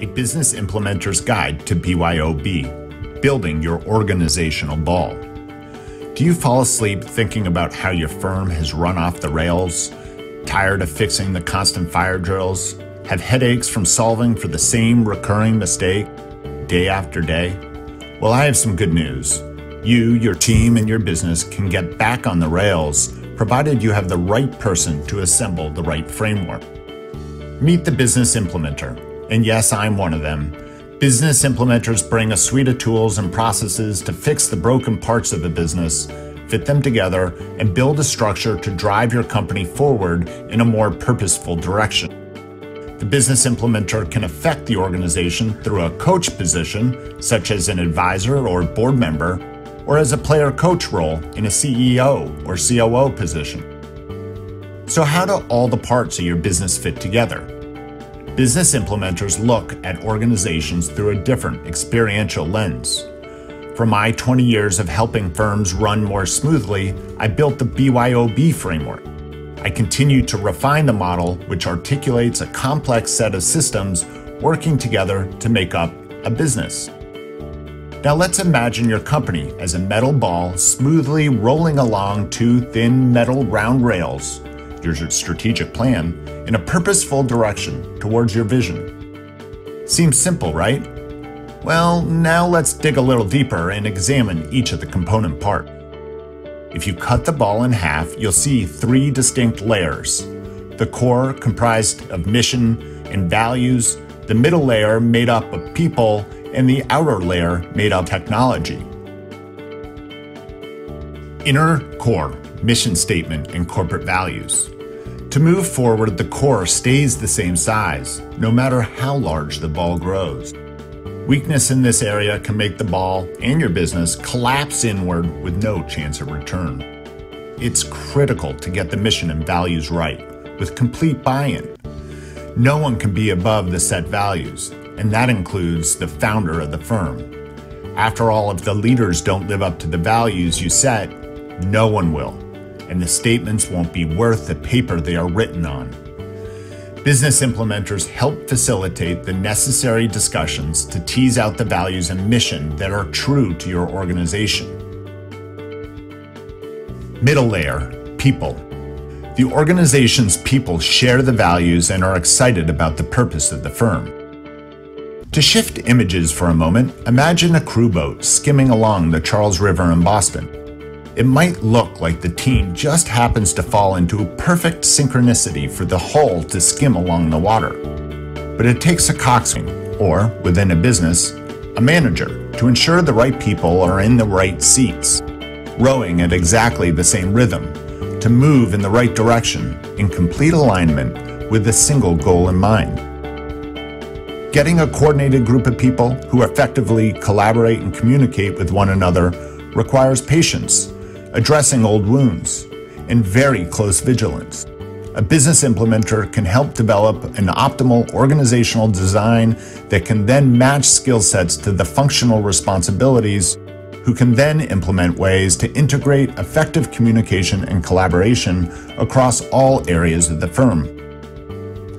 a business implementer's guide to BYOB, building your organizational ball. Do you fall asleep thinking about how your firm has run off the rails? Tired of fixing the constant fire drills? Have headaches from solving for the same recurring mistake day after day? Well, I have some good news. You, your team, and your business can get back on the rails provided you have the right person to assemble the right framework. Meet the business implementer. And yes, I'm one of them. Business implementers bring a suite of tools and processes to fix the broken parts of the business, fit them together, and build a structure to drive your company forward in a more purposeful direction. The business implementer can affect the organization through a coach position, such as an advisor or board member, or as a player coach role in a CEO or COO position. So, how do all the parts of your business fit together? Business implementers look at organizations through a different experiential lens. From my 20 years of helping firms run more smoothly, I built the BYOB framework. I continue to refine the model, which articulates a complex set of systems working together to make up a business. Now let's imagine your company as a metal ball smoothly rolling along two thin metal round rails, your strategic plan, in a purposeful direction towards your vision. Seems simple, right? Well, now let's dig a little deeper and examine each of the component parts. If you cut the ball in half, you'll see three distinct layers. The core comprised of mission and values, the middle layer made up of people, and the outer layer made up of technology. Inner core, mission statement, and corporate values. To move forward, the core stays the same size, no matter how large the ball grows. Weakness in this area can make the ball and your business collapse inward with no chance of return. It's critical to get the mission and values right, with complete buy in. No one can be above the set values, and that includes the founder of the firm. After all, if the leaders don't live up to the values you set, no one will, and the statements won't be worth the paper they are written on. Business implementers help facilitate the necessary discussions to tease out the values and mission that are true to your organization. Middle layer people. The organization's people share the values and are excited about the purpose of the firm. To shift images for a moment, imagine a crew boat skimming along the Charles River in Boston. It might look like the team just happens to fall into a perfect synchronicity for the hull to skim along the water. But it takes a coxswain, or, within a business, a manager, to ensure the right people are in the right seats, rowing at exactly the same rhythm, to move in the right direction, in complete alignment with a single goal in mind. Getting a coordinated group of people who effectively collaborate and communicate with one another requires patience, addressing old wounds, and very close vigilance. A business implementer can help develop an optimal organizational design that can then match skill sets to the functional responsibilities, who can then implement ways to integrate effective communication and collaboration across all areas of the firm.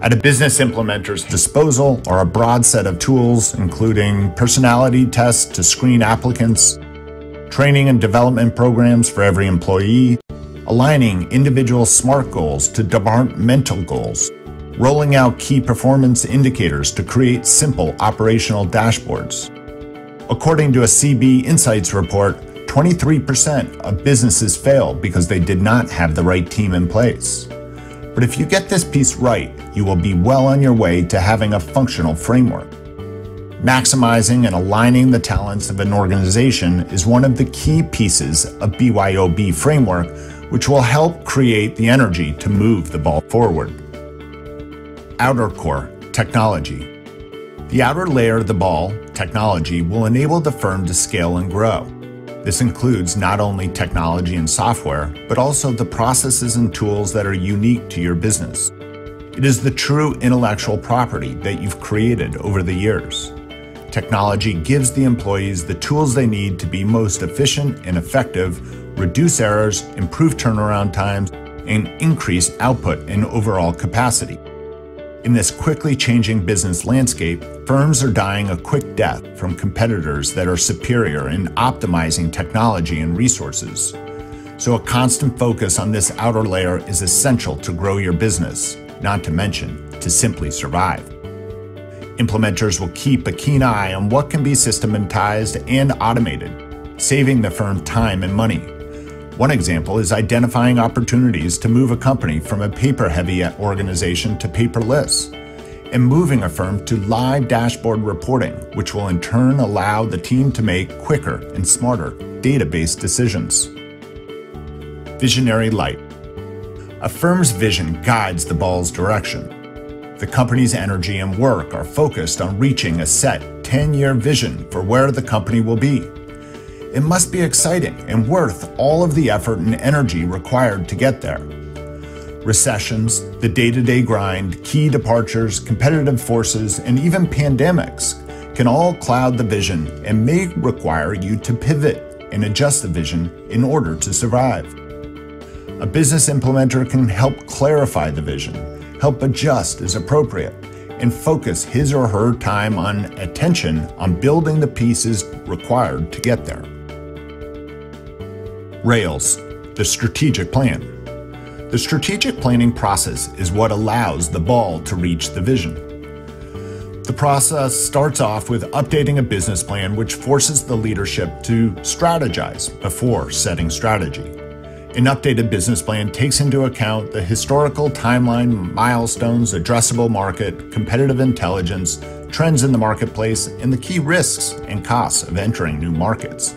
At a business implementer's disposal are a broad set of tools, including personality tests to screen applicants, training and development programs for every employee, aligning individual SMART goals to departmental goals, rolling out key performance indicators to create simple operational dashboards. According to a CB Insights report, 23% of businesses fail because they did not have the right team in place. But if you get this piece right, you will be well on your way to having a functional framework. Maximizing and aligning the talents of an organization is one of the key pieces of BYOB framework, which will help create the energy to move the ball forward. Outer core technology. The outer layer of the ball, technology, will enable the firm to scale and grow. This includes not only technology and software, but also the processes and tools that are unique to your business. It is the true intellectual property that you've created over the years. Technology gives the employees the tools they need to be most efficient and effective, reduce errors, improve turnaround times, and increase output and overall capacity. In this quickly changing business landscape, firms are dying a quick death from competitors that are superior in optimizing technology and resources. So, a constant focus on this outer layer is essential to grow your business, not to mention to simply survive. Implementers will keep a keen eye on what can be systematized and automated, saving the firm time and money. One example is identifying opportunities to move a company from a paper heavy organization to paperless, and moving a firm to live dashboard reporting, which will in turn allow the team to make quicker and smarter database decisions. Visionary Light A firm's vision guides the ball's direction. The company's energy and work are focused on reaching a set 10 year vision for where the company will be. It must be exciting and worth all of the effort and energy required to get there. Recessions, the day to day grind, key departures, competitive forces, and even pandemics can all cloud the vision and may require you to pivot and adjust the vision in order to survive. A business implementer can help clarify the vision help adjust as appropriate, and focus his or her time on attention on building the pieces required to get there. Rails, the strategic plan. The strategic planning process is what allows the ball to reach the vision. The process starts off with updating a business plan, which forces the leadership to strategize before setting strategy. An updated business plan takes into account the historical timeline, milestones, addressable market, competitive intelligence, trends in the marketplace, and the key risks and costs of entering new markets.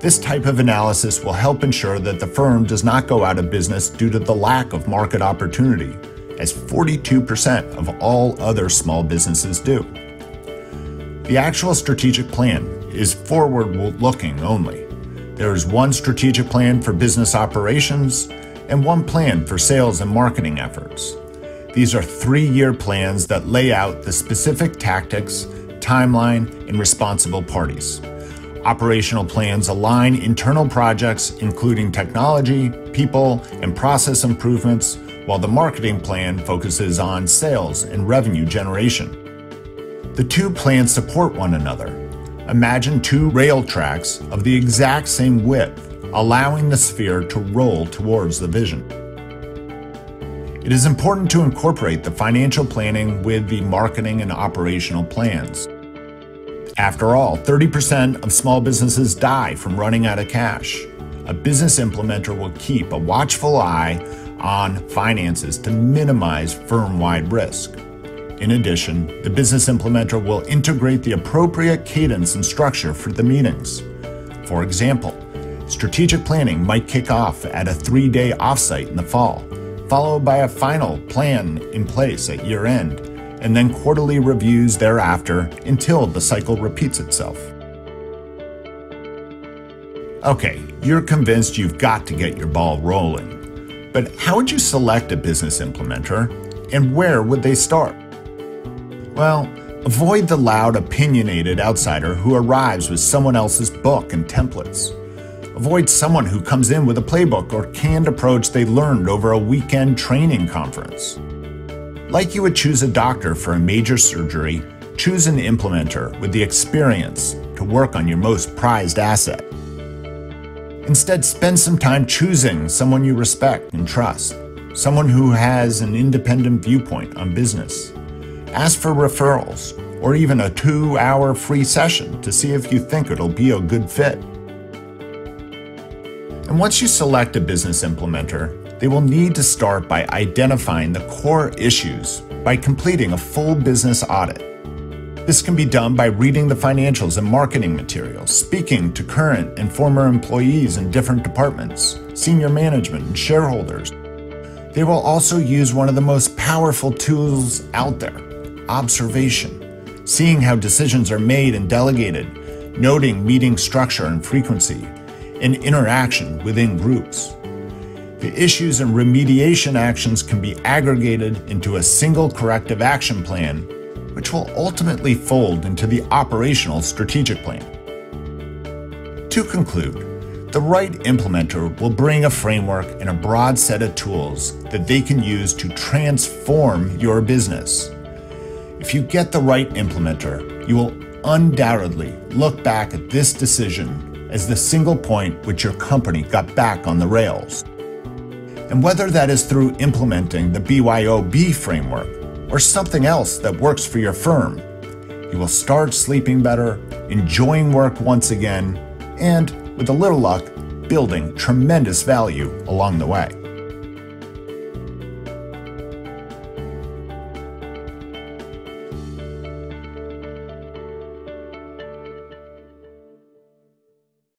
This type of analysis will help ensure that the firm does not go out of business due to the lack of market opportunity, as 42% of all other small businesses do. The actual strategic plan is forward looking only. There is one strategic plan for business operations and one plan for sales and marketing efforts. These are three year plans that lay out the specific tactics, timeline, and responsible parties. Operational plans align internal projects, including technology, people, and process improvements, while the marketing plan focuses on sales and revenue generation. The two plans support one another Imagine two rail tracks of the exact same width, allowing the sphere to roll towards the vision. It is important to incorporate the financial planning with the marketing and operational plans. After all, 30% of small businesses die from running out of cash. A business implementer will keep a watchful eye on finances to minimize firm wide risk. In addition, the business implementer will integrate the appropriate cadence and structure for the meetings. For example, strategic planning might kick off at a three day offsite in the fall, followed by a final plan in place at year end, and then quarterly reviews thereafter until the cycle repeats itself. Okay, you're convinced you've got to get your ball rolling. But how would you select a business implementer, and where would they start? Well, avoid the loud, opinionated outsider who arrives with someone else's book and templates. Avoid someone who comes in with a playbook or canned approach they learned over a weekend training conference. Like you would choose a doctor for a major surgery, choose an implementer with the experience to work on your most prized asset. Instead, spend some time choosing someone you respect and trust, someone who has an independent viewpoint on business. Ask for referrals or even a two hour free session to see if you think it'll be a good fit. And once you select a business implementer, they will need to start by identifying the core issues by completing a full business audit. This can be done by reading the financials and marketing materials, speaking to current and former employees in different departments, senior management, and shareholders. They will also use one of the most powerful tools out there observation, seeing how decisions are made and delegated, noting meeting structure and frequency, and interaction within groups. The issues and remediation actions can be aggregated into a single corrective action plan, which will ultimately fold into the operational strategic plan. To conclude, The right implementer will bring a framework and a broad set of tools that they can use to transform your business. If you get the right implementer, you will undoubtedly look back at this decision as the single point which your company got back on the rails. And whether that is through implementing the BYOB framework or something else that works for your firm, you will start sleeping better, enjoying work once again, and with a little luck, building tremendous value along the way.